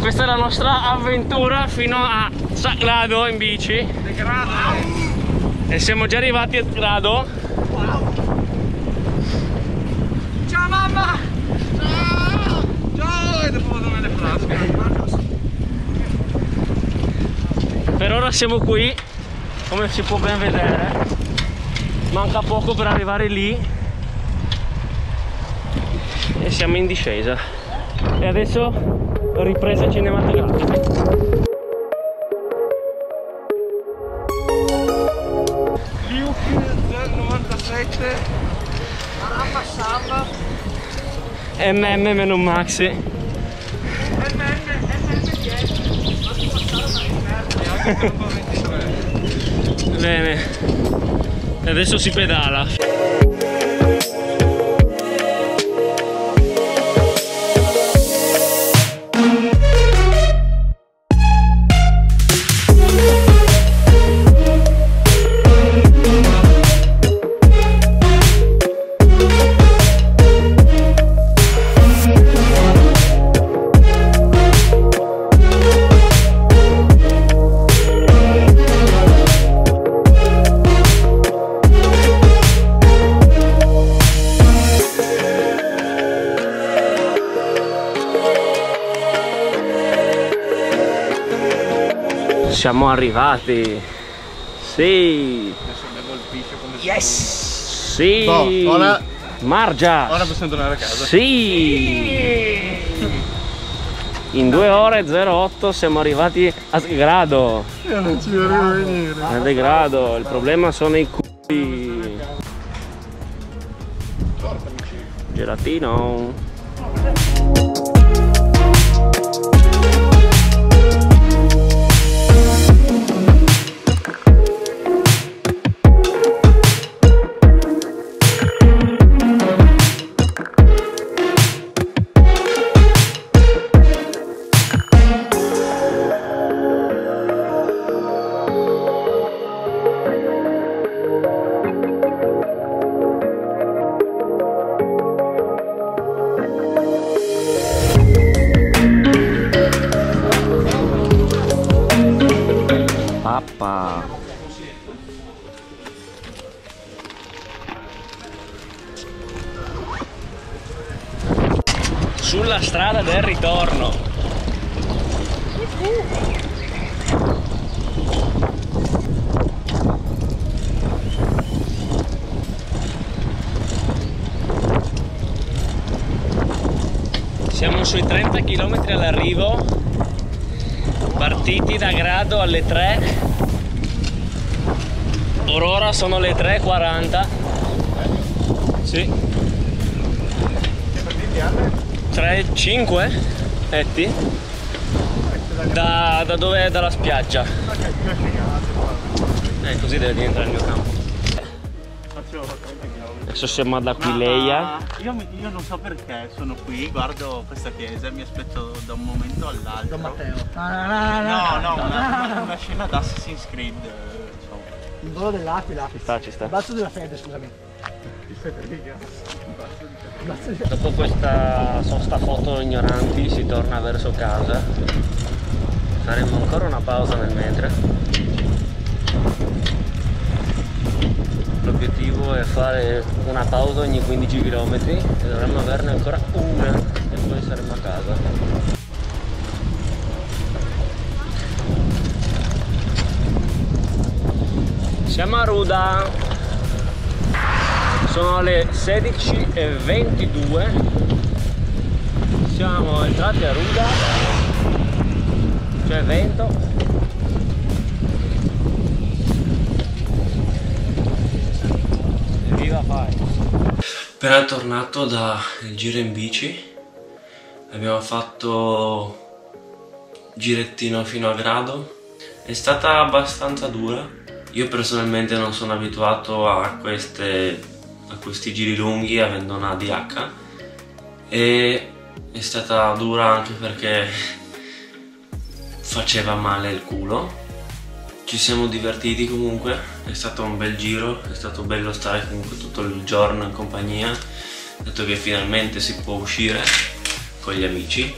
Questa è la nostra avventura fino a Sagrado in bici. E siamo già arrivati a Grado. Ciao mamma! Ciao! Ciao! E dopo vado nelle frasche. Per ora siamo qui, come si può ben vedere. Manca poco per arrivare lì. E siamo in discesa. E adesso ripresa cinematografica. Liuk 97 Aramba Samba MM meno Maxi. MM MM10 Ma si passare una merda Anche per 23 Bene. Adesso si pedala. Siamo arrivati. Sì. Adesso bevo il piscio come Yes! Sì. Boh, ora- Margia. Ora possiamo tornare a casa Sì. In 2 ore 08 siamo arrivati a Grado. Io non ci a venire. A Grado, il problema sono i culi. Gelatino. Pappa. Sulla strada del ritorno. Siamo sui 30 km all'arrivo, partiti da Grado alle 3 Or ora sono le 3.40 Sì. 3, 5 Etti? Da, da dove è? Dalla spiaggia. Eh così deve diventare il mio campo Adesso siamo ad Aquileia Io, mi- io non so perché sono qui, guardo questa chiesa e mi aspetto da un momento all'altro. Don Matteo. No, no, una, una scena da Assassin's Creed. eh, insomma. Il volo dell'aquila. Ci sta, ci sta Il balzo della fede, scusami. Dopo questa sosta foto ignoranti si torna verso casa. Faremo ancora una pausa nel mentre. L'obiettivo è fare una pausa ogni 15 km e dovremmo averne ancora una e poi saremo a casa. Siamo a Ruda. Sono le 16.22 siamo entrati a Ruda c'è vento appena tornato dal giro in bici abbiamo fatto girettino fino a Grado. È stata abbastanza dura. Io personalmente non sono abituato a, queste, a questi giri lunghi avendo una DH e è stata dura anche perché faceva male il culo ci siamo divertiti comunque è stato un bel giro è stato bello stare comunque tutto il giorno in compagnia dato che finalmente si può uscire con gli amici.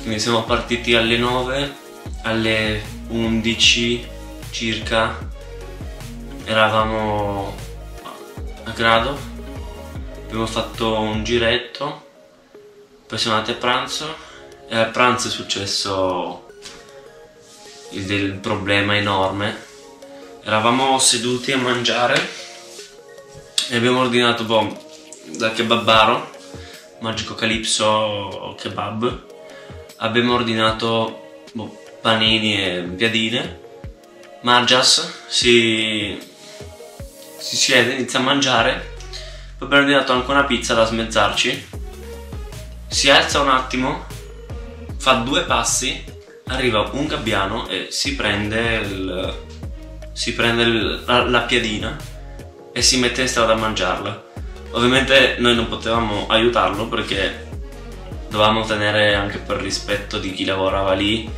Quindi siamo partiti alle 9, alle 11 circa eravamo a grado, abbiamo fatto un giretto, poi siamo andati a pranzo e a pranzo è successo il del problema enorme. Eravamo seduti a mangiare e abbiamo ordinato boh, da kebabaro, Magico Calypso Kebab. Abbiamo ordinato boh, panini e piadine. Margias si, si siede, inizia a mangiare. Poi abbiamo ordinato anche una pizza da smezzarci. Si alza un attimo, fa due passi, arriva un gabbiano e si prende, il, si prende il, la, la piadina e si mette in strada a mangiarla. Ovviamente noi non potevamo aiutarlo perché dovevamo tenere anche per rispetto di chi lavorava lì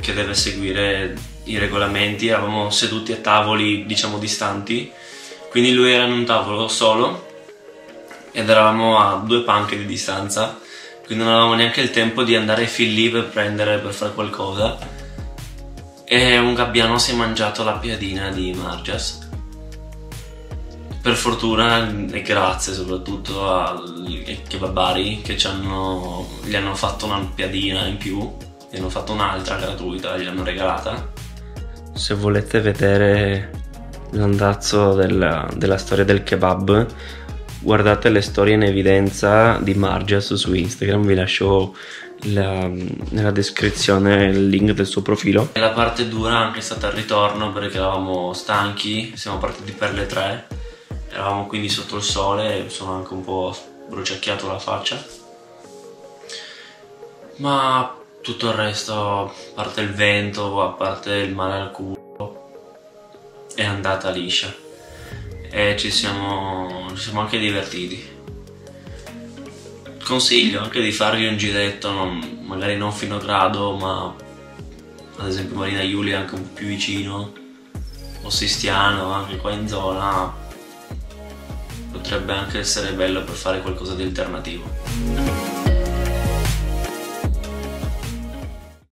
che deve seguire i regolamenti, eravamo seduti a tavoli diciamo distanti, quindi lui era in un tavolo solo ed eravamo a due panche di distanza, quindi non avevamo neanche il tempo di andare fin lì per prendere, per fare qualcosa. E un gabbiano si è mangiato la piadina di Margias. Per fortuna e grazie soprattutto ai kebabari che hanno, gli hanno fatto una piadina in più, gli hanno fatto un'altra gratuita, gliel'hanno regalata. Se volete vedere l'andazzo della, della storia del kebab, guardate le storie in evidenza di Margias su Instagram, vi lascio la, nella descrizione il link del suo profilo. La parte dura anche è stata il ritorno perché eravamo stanchi, siamo partiti per le 3, eravamo quindi sotto il sole, sono anche un po' bruciacchiato la faccia. Ma tutto il resto, a parte il vento, a parte il male al culo, è andata liscia e ci siamo, ci siamo anche divertiti. Consiglio anche di farvi un giretto, non, magari non fino a grado, ma ad esempio Marina Giulia anche un po' più vicino, o Sistiano, anche qua in zona, potrebbe anche essere bello per fare qualcosa di alternativo.